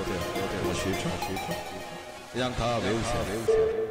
어때요? 어때요? 어, 쉽죠? 쉽죠? 그냥 다 네, 외우세요. 외우세요.